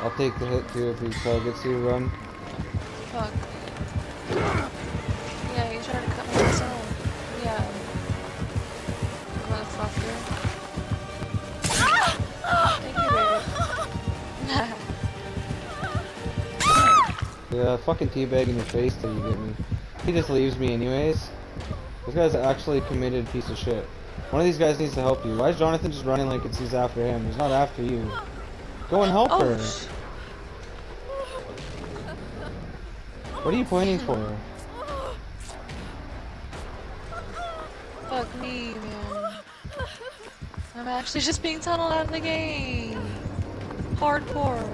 I'll take the hit too if he targets you, run. Fuck. Yeah, you tried to cut me off. Yeah. Motherfucker. Thank you, baby. Yeah, fucking teabag in your face till you get me. He just leaves me anyways. This guy's actually a committed piece of shit. One of these guys needs to help you. Why is Jonathan just running like it's he's after him? He's not after you. Go and help Oh, her. What are you pointing for? fuck me, man. I'm actually just being tunneled out of the game. Hardcore.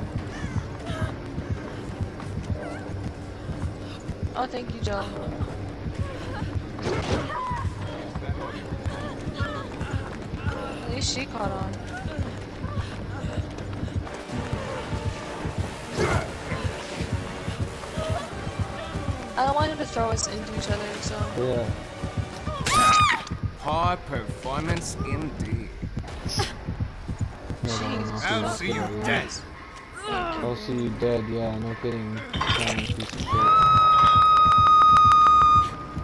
Oh, thank you, Joe. At least she caught on. I don't want him to throw us into each other, so. Yeah. High performance indeed. Jesus. I'll see you dead. I'll see you dead, yeah, no kidding. Damn, piece of shit.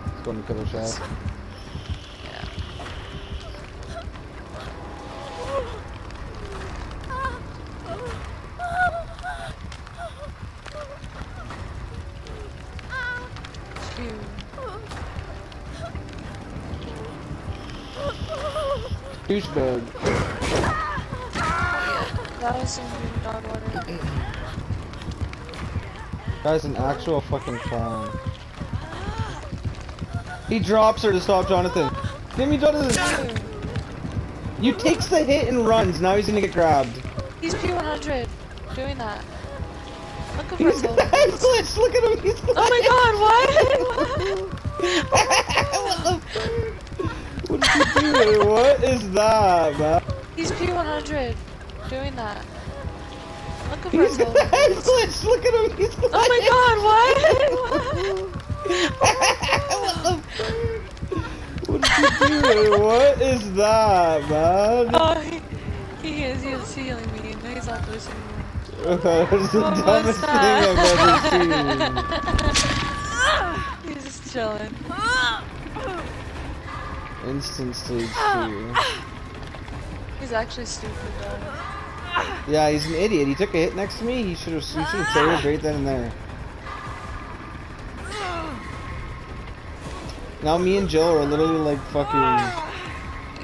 Let's go in the killer shack. Douchebag. That was some dog water. Guy's an actual fucking clown. He drops her to stop Jonathan. Give me Jonathan! You takes the hit and runs, now he's gonna get grabbed. He's P100 doing that. Look at He's glitched, look at him, he's Oh my god, what? What did you do? What is that, man? He's P100 doing that. Look at He's Brazil. glitched, look at him, he's glitched. Oh my god, what? What did you do? What is that, man? oh, he, he is. He is healing me. No, he's not listening. That's the dumbest thing? I've ever seen. He's just chilling. Instant stage two. He's actually stupid though. Yeah, he's an idiot. He took a hit next to me. He should have. He should have saved right then and there. Now me and Jill are literally like fucking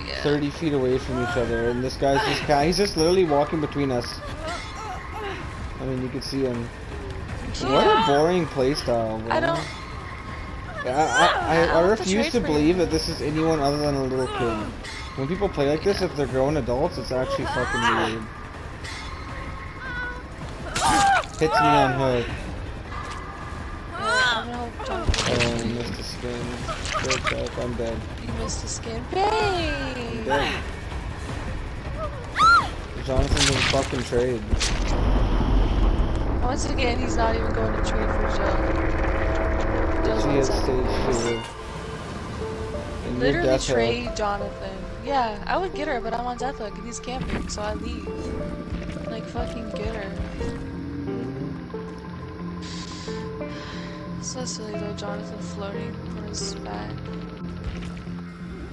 Yeah. 30 feet away from each other, and this guy's just ca- he's just literally walking between us. I mean, you can see him. What a boring playstyle, bro. I don't. I, I, I, I I want to refuse to believe you. that this is anyone other than a little kid. When people play like this, if they're grown adults, it's actually fucking weird. Hits me on hook. Yeah, I'm gonna help Jonathan. Oh, oh missed a skin. Dead up, I'm dead. You missed the skin. I'm Babe! dead. Jonathan didn't fucking trade. Once again, he's not even going to trade for Joe. Joe's She on has second. stage two. And Literally death trade Jonathan. Yeah, I would get her, but I'm on death hook and he's camping, so I leave. Like, fucking get her. So silly though, Jonathan floating on his back.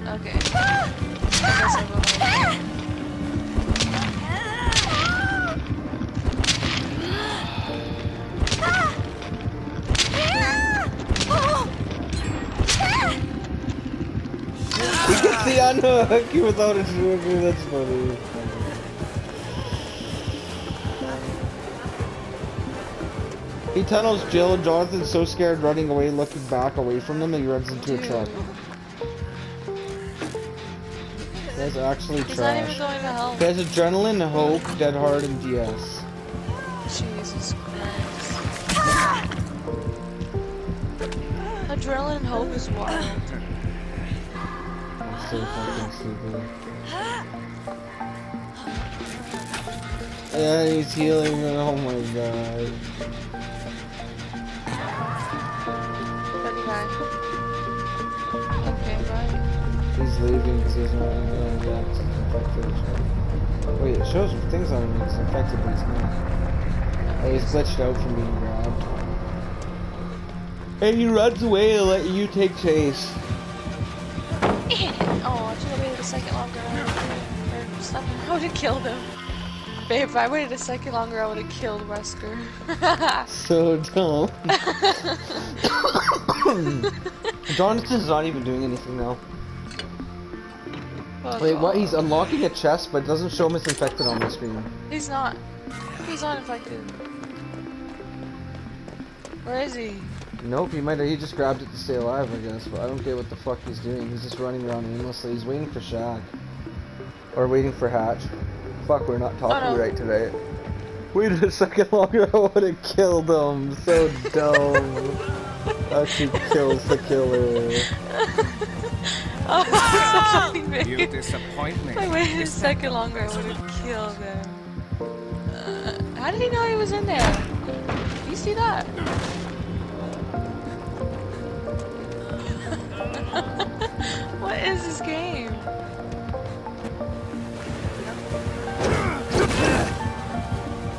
Okay. Ah! I guess I'll go ah! home. Gets the unhook without a trigger, that's funny. He tunnels Jill and Jonathan's so scared running away, looking back away from them, that he runs into a truck. That's actually He's not even trash. going to help. He has adrenaline, hope, dead hard, and DS. Jesus Christ. Adrenaline hope is wild. So fucking stupid. Yeah, he's healing. Oh my god. Okay, bye. He's leaving because he doesn't want to it's infected. Wait, it shows things on him. He's infected, but he's not. Oh, he's glitched out from being grabbed. And he runs away and let you take chase. A second longer. I would've- Or something. I would have killed him. Babe, if I waited a second longer, I would have killed Wesker. So dumb. Jonathan's not even doing anything now. Wait, what? He's unlocking a chest, but it doesn't show him as infected on the screen. He's not. He's not infected. Where is he? Nope, he might have, he just grabbed it to stay alive, I guess, but I don't get what the fuck he's doing. He's just running around aimlessly. He's waiting for shack. Or waiting for Hatch. Fuck, we're not talking no. right today. Waited a second longer, I would have killed him. So dumb. Actually kills the killer. Oh, sorry, You babe. disappoint me. If I waited a second longer, I would have killed him. Uh, how did he know he was in there? You see that? what is this game?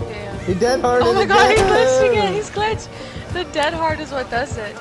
Damn. He dead hard Oh my god, he glitched again. again! He's glitched! The dead hard is what does it.